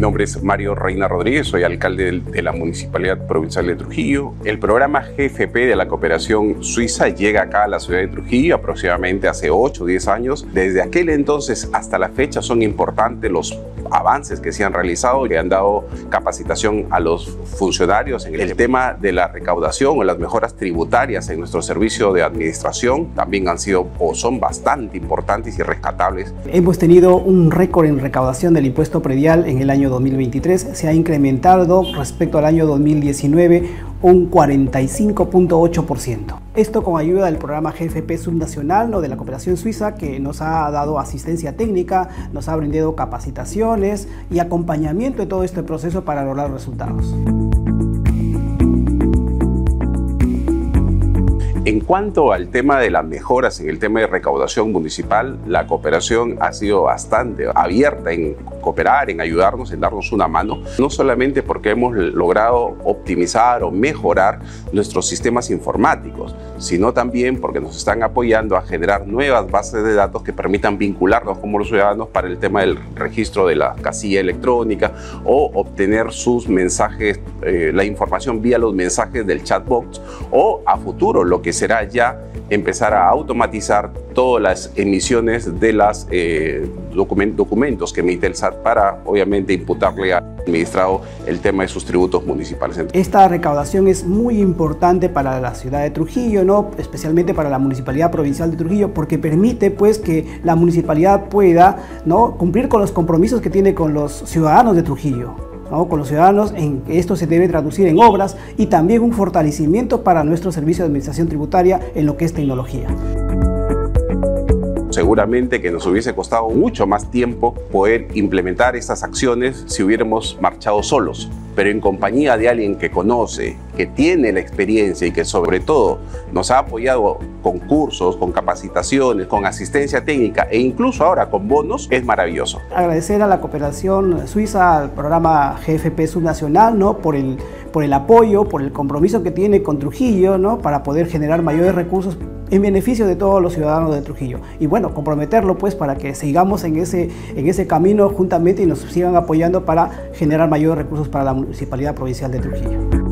nombre es Mario Reina Rodríguez, soy alcalde de la Municipalidad Provincial de Trujillo. El programa GFP de la cooperación suiza llega acá a la ciudad de Trujillo aproximadamente hace 8 o 10 años. Desde aquel entonces hasta la fecha son importantes los avances que se han realizado y han dado capacitación a los funcionarios en el tema de la recaudación o las mejoras tributarias en nuestro servicio de administración también han sido o son bastante importantes y rescatables. Hemos tenido un récord en recaudación del impuesto predial en el año 2023, se ha incrementado respecto al año 2019 un 45.8%. Esto con ayuda del programa GFP subnacional o de la cooperación suiza que nos ha dado asistencia técnica, nos ha brindado capacitaciones y acompañamiento de todo este proceso para lograr resultados. En cuanto al tema de las mejoras en el tema de recaudación municipal, la cooperación ha sido bastante abierta en cooperar, en ayudarnos, en darnos una mano, no solamente porque hemos logrado optimizar o mejorar nuestros sistemas informáticos, sino también porque nos están apoyando a generar nuevas bases de datos que permitan vincularnos como los ciudadanos para el tema del registro de la casilla electrónica o obtener sus mensajes, eh, la información vía los mensajes del chatbot o a futuro lo que será ya empezar a automatizar todas las emisiones de los eh, documentos que emite el SAT para, obviamente, imputarle al administrado el tema de sus tributos municipales. Esta recaudación es muy importante para la ciudad de Trujillo, ¿no? especialmente para la Municipalidad Provincial de Trujillo, porque permite pues, que la municipalidad pueda ¿no? cumplir con los compromisos que tiene con los ciudadanos de Trujillo con los ciudadanos en que esto se debe traducir en obras y también un fortalecimiento para nuestro servicio de administración tributaria en lo que es tecnología. Seguramente que nos hubiese costado mucho más tiempo poder implementar estas acciones si hubiéramos marchado solos pero en compañía de alguien que conoce, que tiene la experiencia y que sobre todo nos ha apoyado con cursos, con capacitaciones, con asistencia técnica e incluso ahora con bonos, es maravilloso. Agradecer a la cooperación suiza, al programa GFP subnacional, ¿no? por, el, por el apoyo, por el compromiso que tiene con Trujillo, ¿no? para poder generar mayores recursos en beneficio de todos los ciudadanos de Trujillo. Y bueno, comprometerlo pues para que sigamos en ese, en ese camino juntamente y nos sigan apoyando para generar mayores recursos para la Municipalidad Provincial de Trujillo.